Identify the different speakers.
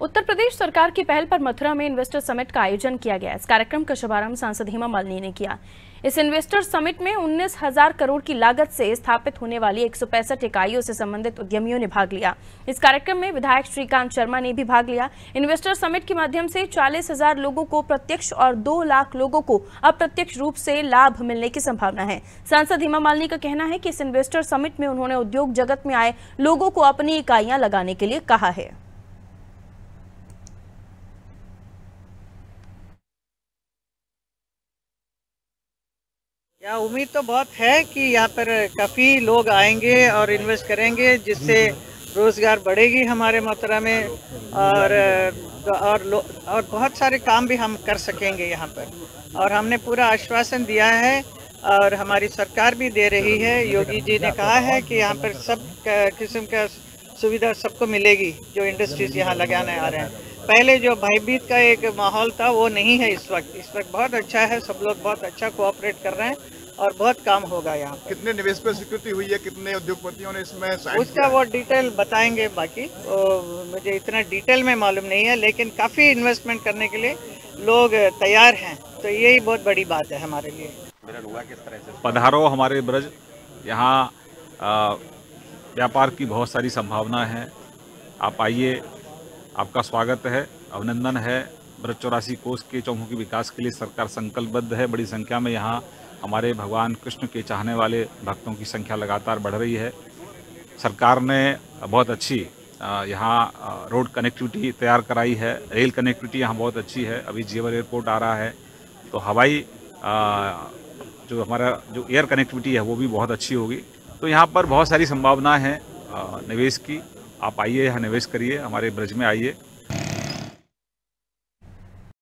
Speaker 1: उत्तर प्रदेश सरकार की पहल पर मथुरा में इन्वेस्टर समिट का आयोजन किया गया। इस कार्यक्रम का शुभारंभ सांसद हेमा मालिनी ने किया। इस इन्वेस्टर समिट में उन्नीस हज़ार करोड़ की लागत से स्थापित होने वाली एक सौ पैंसठ इकाइयों से संबंधित उद्यमियों ने भाग लिया। इस कार्यक्रम में विधायक श्रीकांत शर्मा ने भी भाग लिया। इन्वेस्टर समिट के माध्यम से चालीस हज़ार लोगों को प्रत्यक्ष और दो लाख लोगों को अप्रत्यक्ष रूप से लाभ मिलने की संभावना है। सांसद हेमा मालिनी का कहना है की इस इन्वेस्टर समिट में उन्होंने उद्योग जगत में आए लोगों को अपनी इकाइयाँ लगाने के लिए कहा है।
Speaker 2: या उम्मीद तो बहुत है कि यहाँ पर काफ़ी लोग आएँगे और इन्वेस्ट करेंगे, जिससे रोज़गार बढ़ेगी हमारे मथुरा में और और और बहुत सारे काम भी हम कर सकेंगे यहाँ पर। और हमने पूरा आश्वासन दिया है और हमारी सरकार भी दे रही है। योगी जी ने कहा है कि यहाँ पर सब किस्म का सुविधा सबको मिलेगी, जो इंडस्ट्रीज़ यहाँ लगाने आ रहे हैं। पहले जो भयभीत का एक माहौल था वो नहीं है इस वक्त। इस वक्त बहुत अच्छा है सब लोग बहुत अच्छा कोऑपरेट कर रहे हैं और बहुत काम होगा यहाँ
Speaker 3: कितने निवेश पर स्वीकृति हुई है कितने उद्योगपतियों ने इसमें
Speaker 2: उसका वो डिटेल बताएँगे बाकी। तो मुझे इतना डिटेल में मालूम नहीं है लेकिन काफ़ी इन्वेस्टमेंट करने के लिए लोग तैयार हैं। तो यही बहुत बड़ी बात है हमारे लिए।
Speaker 4: पधारो हमारे ब्रज। यहाँ व्यापार की बहुत सारी संभावना है। आप आइए आपका स्वागत है, अभिनंदन है। ब्रज चौरासी कोष के चौमुखी विकास के लिए सरकार संकल्पबद्ध है। बड़ी संख्या में यहाँ हमारे भगवान कृष्ण के चाहने वाले भक्तों की संख्या लगातार बढ़ रही है। सरकार ने बहुत अच्छी यहाँ रोड कनेक्टिविटी तैयार कराई है। रेल कनेक्टिविटी यहाँ बहुत अच्छी है। अभी जेवर एयरपोर्ट आ रहा है। तो हवाई जो हमारा जो एयर कनेक्टिविटी है वो भी बहुत अच्छी होगी। तो यहाँ पर बहुत सारी संभावनाएँ हैं निवेश की। आप आइए यहाँ निवेश करिए हमारे ब्रज में आइए।